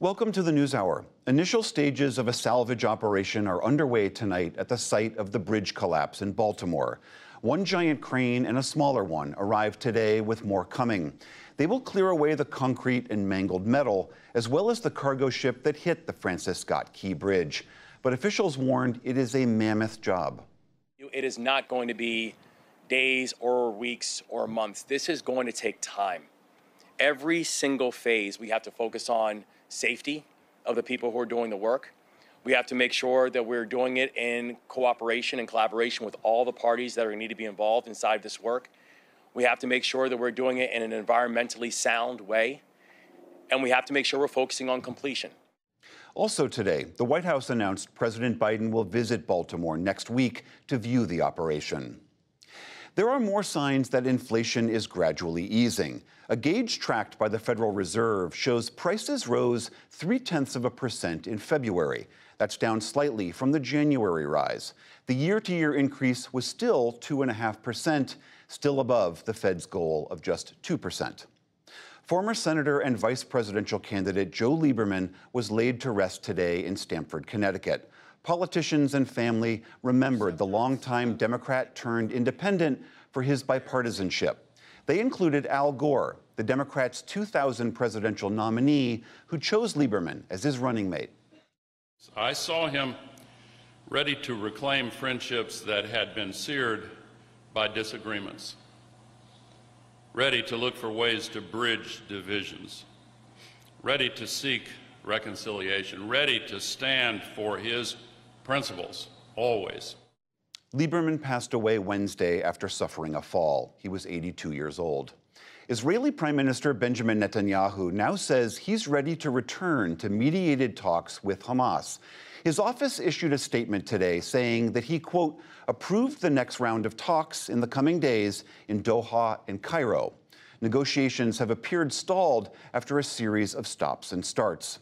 Welcome to the News Hour. Initial stages of a salvage operation are underway tonight at the site of the bridge collapse in Baltimore. One giant crane and a smaller one arrived today with more coming. They will clear away the concrete and mangled metal, as well as the cargo ship that hit the Francis Scott Key Bridge. But officials warned it is a mammoth job. It is not going to be days or weeks or months. This is going to take time. Every single phase, we have to focus on safety of the people who are doing the work. We have to make sure that we're doing it in cooperation and collaboration with all the parties that are going to need to be involved inside this work. We have to make sure that we're doing it in an environmentally sound way. And we have to make sure we're focusing on completion. Also today, the White House announced President Biden will visit Baltimore next week to view the operation. There are more signs that inflation is gradually easing. A gauge tracked by the Federal Reserve shows prices rose three tenths of a percent in February. That's down slightly from the January rise. The year to year increase was still 2.5%, still above the Fed's goal of just 2%. Former Senator and Vice Presidential candidate Joe Lieberman was laid to rest today in Stamford, Connecticut politicians and family remembered the longtime Democrat turned independent for his bipartisanship. They included Al Gore, the Democrats' 2000 presidential nominee, who chose Lieberman as his running mate. I saw him ready to reclaim friendships that had been seared by disagreements, ready to look for ways to bridge divisions, ready to seek reconciliation, ready to stand for his principles, always. Lieberman passed away Wednesday after suffering a fall. He was 82 years old. Israeli Prime Minister Benjamin Netanyahu now says he's ready to return to mediated talks with Hamas. His office issued a statement today saying that he, quote, approved the next round of talks in the coming days in Doha and Cairo. Negotiations have appeared stalled after a series of stops and starts.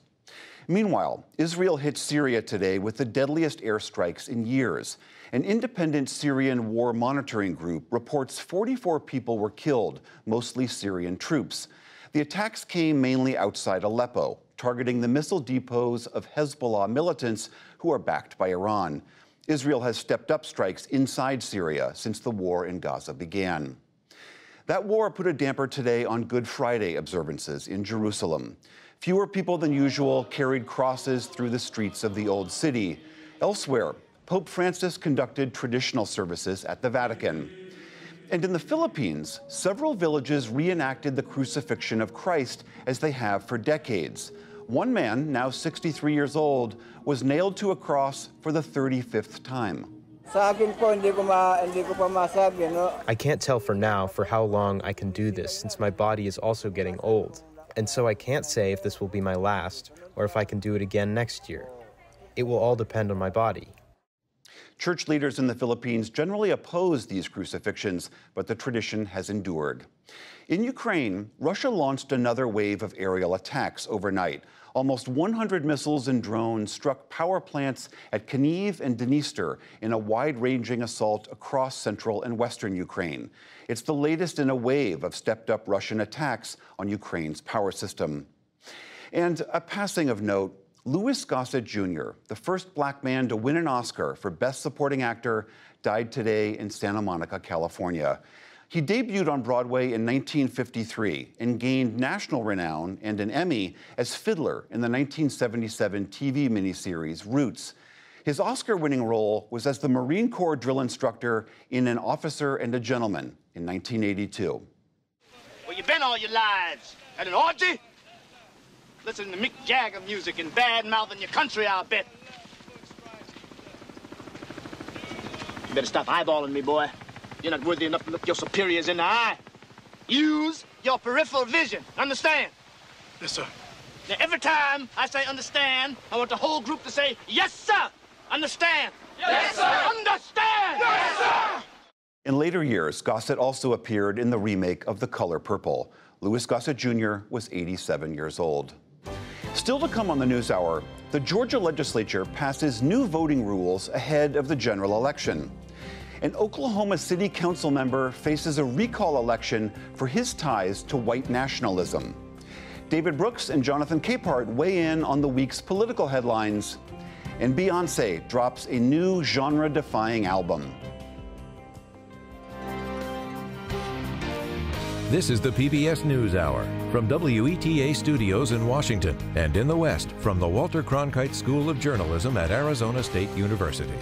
Meanwhile, Israel hit Syria today with the deadliest airstrikes in years. An independent Syrian war monitoring group reports 44 people were killed, mostly Syrian troops. The attacks came mainly outside Aleppo, targeting the missile depots of Hezbollah militants who are backed by Iran. Israel has stepped up strikes inside Syria since the war in Gaza began. That war put a damper today on Good Friday observances in Jerusalem. Fewer people than usual carried crosses through the streets of the Old City. Elsewhere, Pope Francis conducted traditional services at the Vatican. And in the Philippines, several villages reenacted the crucifixion of Christ as they have for decades. One man, now 63 years old, was nailed to a cross for the 35th time. I can't tell for now for how long I can do this since my body is also getting old and so I can't say if this will be my last or if I can do it again next year. It will all depend on my body. Church leaders in the Philippines generally oppose these crucifixions, but the tradition has endured. In Ukraine, Russia launched another wave of aerial attacks overnight. Almost 100 missiles and drones struck power plants at Kyiv and Dnipro in a wide ranging assault across central and western Ukraine. It's the latest in a wave of stepped up Russian attacks on Ukraine's power system. And a passing of note Louis Gossett Jr., the first black man to win an Oscar for Best Supporting Actor, died today in Santa Monica, California. He debuted on Broadway in 1953 and gained national renown and an Emmy as Fiddler in the 1977 TV miniseries Roots. His Oscar winning role was as the Marine Corps drill instructor in An Officer and a Gentleman in 1982. Where you been all your lives? At an orgy? Listening to Mick Jagger music and bad mouthing your country, I'll bet. You better stop eyeballing me, boy. You're not worthy enough to look your superiors in the eye. Use your peripheral vision. Understand? Yes, sir. Now, every time I say understand, I want the whole group to say, yes, sir. Understand? Yes, sir. Understand? Yes, sir. In later years, Gossett also appeared in the remake of The Color Purple. Louis Gossett Jr. was 87 years old. Still to come on the News Hour, the Georgia legislature passes new voting rules ahead of the general election. An Oklahoma City Council member faces a recall election for his ties to white nationalism. David Brooks and Jonathan Capehart weigh in on the week's political headlines. And Beyonce drops a new genre defying album. This is the PBS NewsHour from WETA Studios in Washington and in the West from the Walter Cronkite School of Journalism at Arizona State University.